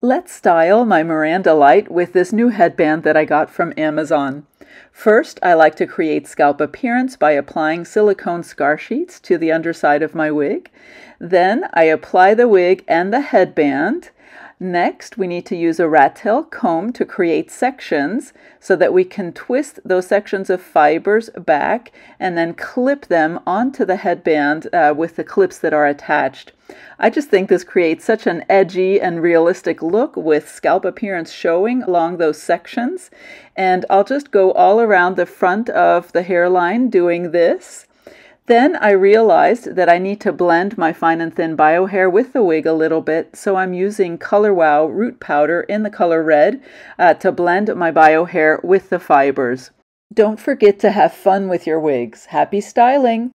Let's style my Miranda Lite with this new headband that I got from Amazon. First, I like to create scalp appearance by applying silicone scar sheets to the underside of my wig. Then I apply the wig and the headband Next, we need to use a rat tail comb to create sections so that we can twist those sections of fibers back and then clip them onto the headband uh, with the clips that are attached. I just think this creates such an edgy and realistic look with scalp appearance showing along those sections. And I'll just go all around the front of the hairline doing this. Then I realized that I need to blend my fine and thin bio hair with the wig a little bit, so I'm using Color Wow root powder in the color red uh, to blend my bio hair with the fibers. Don't forget to have fun with your wigs. Happy styling!